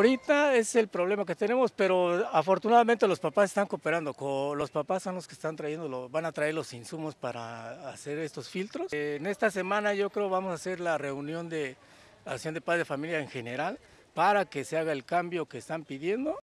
ahorita es el problema que tenemos, pero afortunadamente los papás están cooperando. Los papás son los que están trayendo, van a traer los insumos para hacer estos filtros. Eh, en esta semana yo creo vamos a hacer la reunión de acción de padres de familia en general para que se haga el cambio que están pidiendo